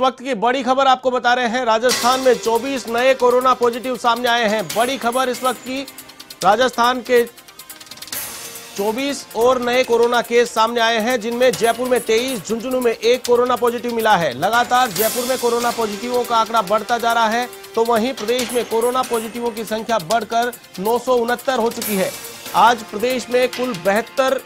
वक्त की बड़ी खबर आपको बता रहे हैं। राजस्थान में 24 नए कोरोना पॉजिटिव सामने आए हैं। बड़ी खबर इस वक्त की, राजस्थान के 24 और नए कोरोना केस सामने आए हैं, जिनमें जयपुर में 23 झुंझुनू में एक कोरोना पॉजिटिव मिला है। लगातार जयपुर में कोरोना पॉजिटिवों का आंकड़ा बढ़ता जा रहा है तो वहीं प्रदेश में कोरोना पॉजिटिवों की संख्या बढ़कर नौ सौ उनहत्तर हो चुकी है। आज प्रदेश में कुल बहत्तर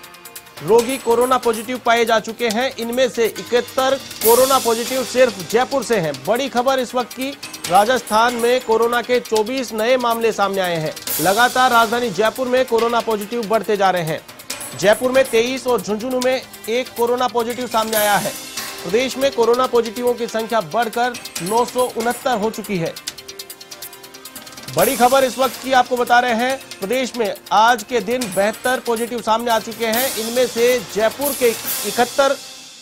रोगी कोरोना पॉजिटिव पाए जा चुके हैं। इनमें से इकहत्तर कोरोना पॉजिटिव सिर्फ़ जयपुर से हैं। बड़ी खबर इस वक्त की, राजस्थान में कोरोना के 24 नए मामले सामने आए हैं। लगातार राजधानी जयपुर में कोरोना पॉजिटिव बढ़ते जा रहे हैं। जयपुर में 23 और झुंझुनू में एक कोरोना पॉजिटिव सामने आया है। प्रदेश में कोरोना पॉजिटिवों की संख्या बढ़कर नौ सौ उनहत्तर हो चुकी है। बड़ी खबर इस वक्त की आपको बता रहे हैं। प्रदेश में आज के दिन बेहतर पॉजिटिव सामने आ चुके हैं। इनमें से जयपुर के इकहत्तर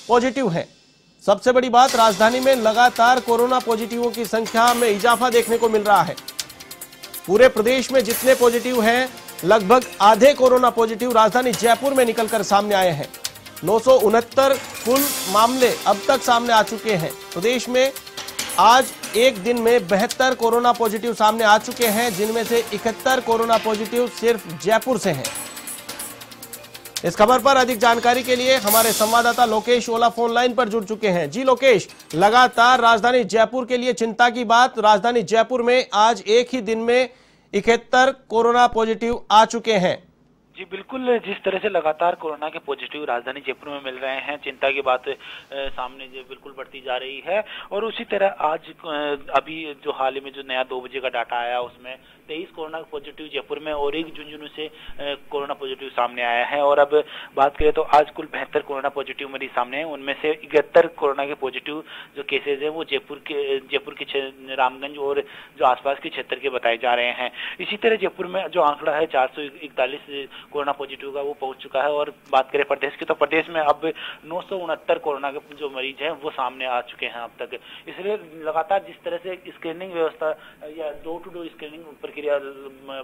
पॉजिटिव हैं। सबसे बड़ी बात, राजधानी में लगातार कोरोना पॉजिटिवों की संख्या में इजाफा देखने को मिल रहा है। पूरे प्रदेश में जितने पॉजिटिव हैं, लगभग आधे कोरोना पॉजिटिव राजधानी जयपुर में निकलकर सामने आए हैं। नौ सौ उनहत्तर कुल मामले अब तक सामने आ चुके हैं। प्रदेश में आज एक दिन में बहत्तर कोरोना पॉजिटिव सामने आ चुके हैं, जिनमें से इकहत्तर कोरोना पॉजिटिव सिर्फ़ जयपुर से हैं। इस खबर पर अधिक जानकारी के लिए हमारे संवाददाता लोकेश ओला फ़ोन लाइन पर जुड़ चुके हैं। जी लोकेश, लगातार राजधानी जयपुर के लिए चिंता की बात, राजधानी जयपुर में आज एक ही दिन में इकहत्तर कोरोना पॉजिटिव आ चुके हैं। जी, बिल्कुल, जिस तरह से लगातार कोरोना के पॉजिटिव राजधानी जयपुर में मिल रहे हैं, चिंता की बात सामने जो बिल्कुल बढ़ती जा रही है। और उसी तरह आज अभी जो हाल ही में जो नया दो बजे का डाटा आया उसमें, तेईस कोरोना पॉजिटिव जयपुर में और एक झुंझुनू से कोरोना पॉजिटिव सामने आया है। और अब बात करें तो आज कुल बेहतर कोरोना पॉजिटिव मरीज़ सामने हैं। उनमें से इकहत्तर कोरोना के पॉजिटिव जो केसेज हैं, वो जयपुर के जयपुर के रामगंज और जो आसपास के क्षेत्र के बताए जा रहे हैं। इसी तरह जयपुर में जो आंकड़ा है, चार सौ इकतालीस कोरोना पॉजिटिव का वो पहुँच चुका है और बात करें प्रदेश की तो प्रदेश में अब नौ सौ उनहत्तर कोरोना के जो मरीज़ हैं वो सामने आ चुके हैं अब तक। इसलिए लगातार जिस तरह से स्क्रीनिंग व्यवस्था या डोर टू डोर स्क्रीनिंग प्रक्रिया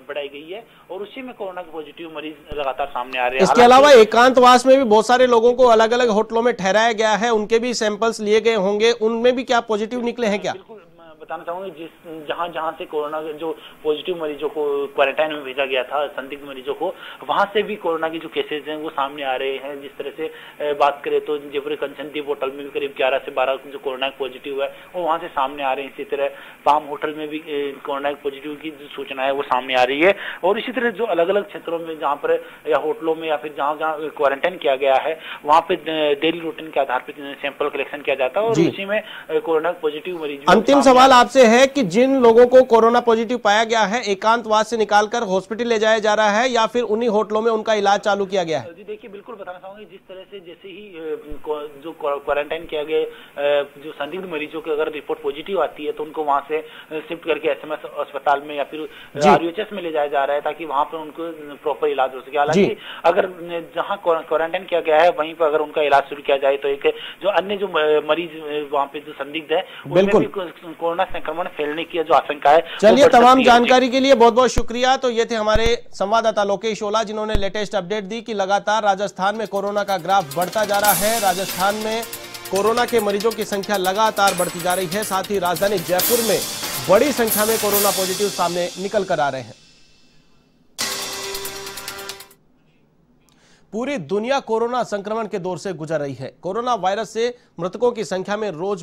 बढ़ाई गई है और उसी में कोरोना के पॉजिटिव मरीज़ लगातार सामने आ रहे हैं। इसके अलावा एकांतवास में भी बहुत सारे लोगों को अलग अलग होटलों में ठहराया गया है उनके भी सैंपल्स लिए गए होंगे उनमें भी क्या पॉजिटिव निकले हैं क्या? बिल्कुल बताना चाहूँगी जिस जहाँ जहाँ से कोरोना जो पॉजिटिव मरीजों को क्वारंटाइन में भेजा गया था संदिग्ध मरीजों को वहाँ से भी कोरोना की जो केसेज हैं वो सामने आ रहे हैं। जिस तरह से बात करें तो जयपुर कंचनदीप होटल में भी करीब ग्यारह से बारह जो कोरोना पॉजिटिव है वो वहाँ से सामने आ रहे हैं। इसी तरह पाम होटल में भी कोरोना पॉजिटिव की जो सूचना है वो सामने आ रही है। और इसी तरह जो अलग अलग क्षेत्रों में जहाँ पर या होटलों में या फिर जहाँ जहाँ क्वारंटाइन किया गया है वहाँ पे डेली रूटीन के आधार पर सैंपल कलेक्शन किया जाता है और उसी में कोरोना पॉजिटिव मरीज़ अंतिम सवाल सवाल आपसे है कि जिन लोगों को कोरोना पॉजिटिव पाया गया है एकांतवास से निकालकर हॉस्पिटल ले जाया जा रहा है या फिर उन्हीं होटलों में उनका इलाज चालू किया गया है? जी देखिए बिल्कुल बताना चाहूँगी जिस तरह से जैसे ही जो क्वारंटाइन किया गया जो संदिग्ध मरीजों की अगर रिपोर्ट पॉजिटिव आती है तो उनको वहाँ से शिफ्ट करके एसएमएस अस्पताल में या फिर आरयूएचएस में ले जाया जा रहा है ताकि वहाँ पर उनको प्रॉपर इलाज हो सके। हालाँकि अगर जहाँ क्वारंटाइन किया गया है वहीं पर अगर उनका इलाज शुरू किया जाए तो एक जो अन्य जो मरीज़ वहाँ पे जो संदिग्ध है बिल्कुल। कोरोना संक्रमण फैलने की जो आशंका है चलिए तमाम जानकारी के लिए बहुत बहुत शुक्रिया। तो ये थे हमारे संवाददाता लोकेश ओला जिन्होंने लेटेस्ट अपडेट दी कि लगातार राजस्थान में कोरोना का ग्राफ बढ़ता जा रहा है। राजस्थान में कोरोना के मरीजों की संख्या लगातार बढ़ती जा रही है। साथ ही राजधानी जयपुर में बड़ी संख्या में कोरोना पॉजिटिव सामने निकल कर आ रहे हैं। पूरी दुनिया कोरोना संक्रमण के दौर से गुजर रही है। कोरोना वायरस से मृतकों की संख्या में रोज